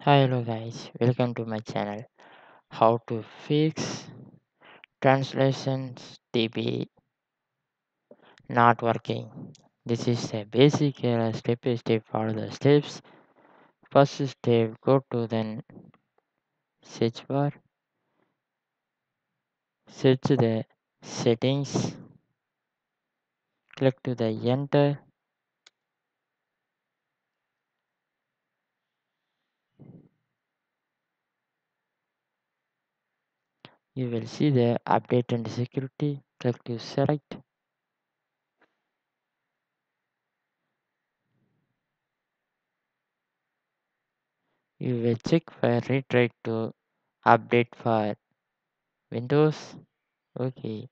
Hello guys, welcome to my channel. How to fix translations TB not working. This is a basic uh, step by step follow the steps. First step go to the search bar, search the settings, click to the enter. You will see the update and security. Click to select. You will check for retry to update for Windows. Okay.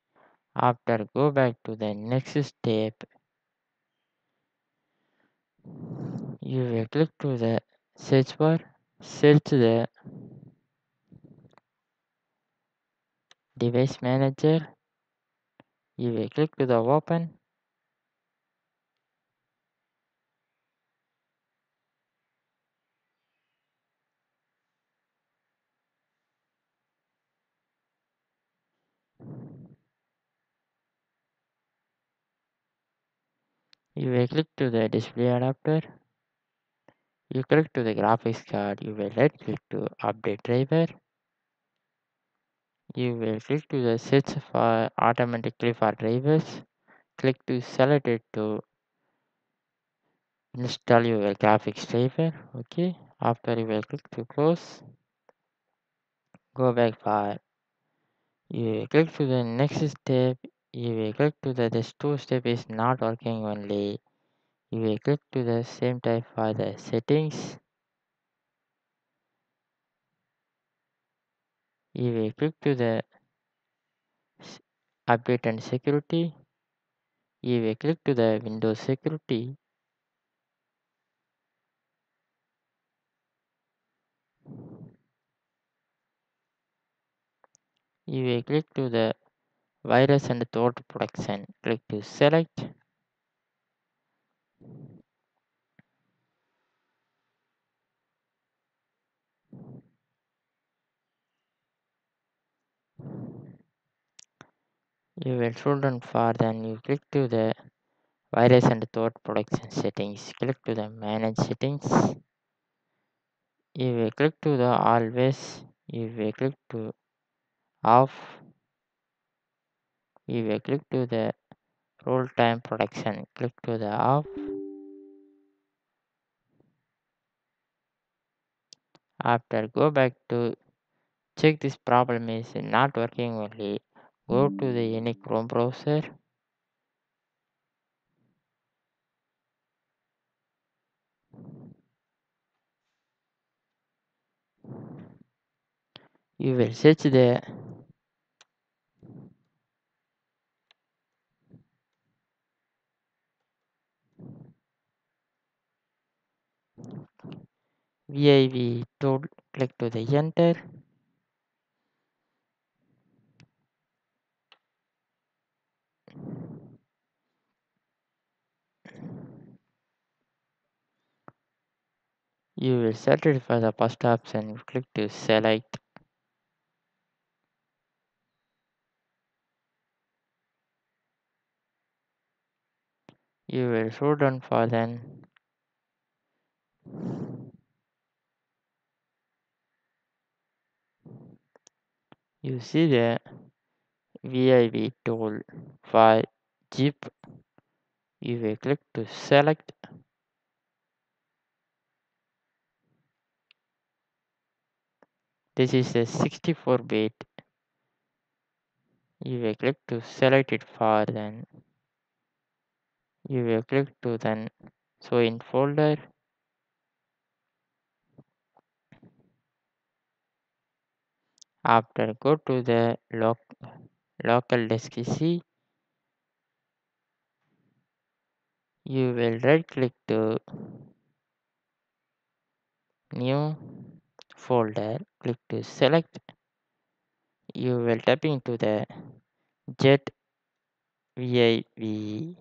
After go back to the next step. You will click to the search bar, search the device manager. You will click to the open. You will click to the display adapter. You click to the graphics card. You will right click to update driver. You will click to the search for automatically for drivers. Click to select it to install your graphics driver. Okay. After you will click to close. Go back for you click to the next step you will click to the this two step is not working only you will click to the same type for the settings will click to the update and security will click to the windows security you will click to the virus and threat protection click to select you will far then you. Click to the virus and threat protection settings. Click to the manage settings. You will click to the always you will click to off you will click to the roll time protection click to the off. After go back to check this problem is not working only go to mm. the any chrome browser. You will search the viv tool. Click to the enter you will it for the first option click to select. You will scroll down for then. You see the viv tool. For zip you will click to select. This is a 64 bit. You will click to select it for then. You will click to then show in folder. After go to the loc local disk C. You will right click to new folder click to select. You will tap into the jet viv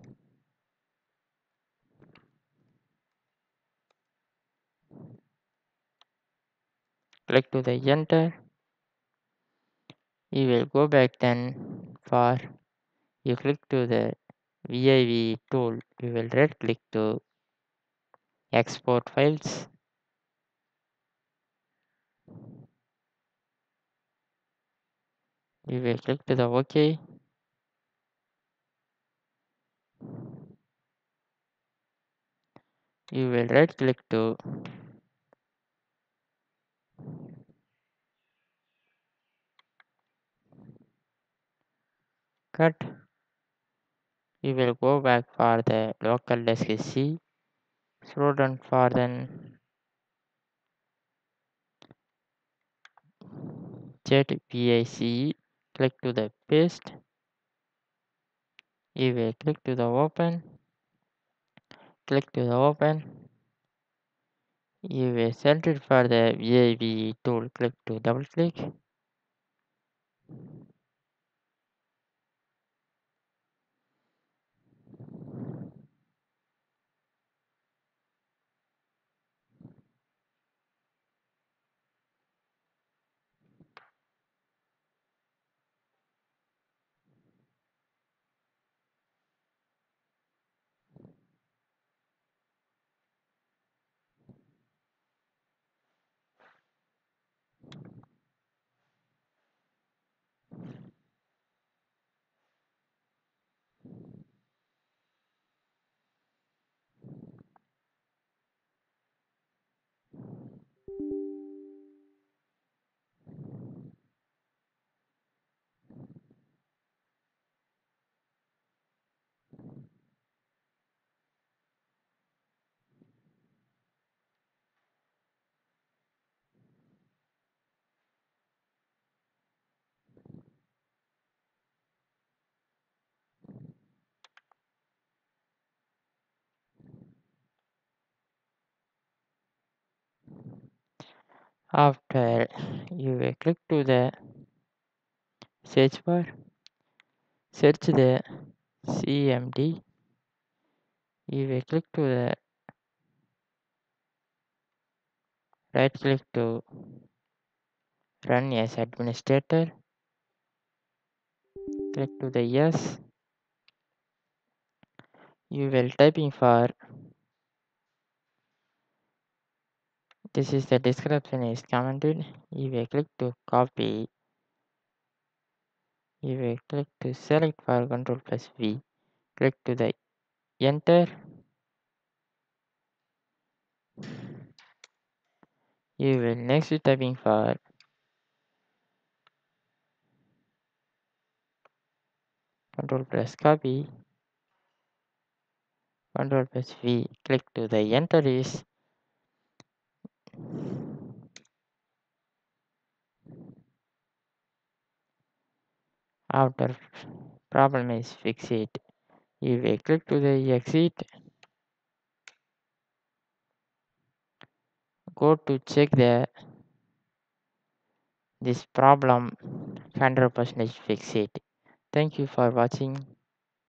click to the enter you will go back then for you click to the viv tool. You will right click to export files. You will click to the ok. You will right click to cut. You will go back for the local disk C. Scroll down for then. ZVICE click to the paste. You will click to the open. Click to the open. You will set it for the ViVeTool. Click to double click after you will click to the search bar search the cmd you will click to the right click to run as administrator click to the yes. You will typing for this is the description is commented. You will click to copy you will click to select file control plus v click to the enter. You will next be typing for control plus copy control plus v click to the enter is after problem is fixed if will click to the exit. Go to check the this problem. 100% fix it. Thank you for watching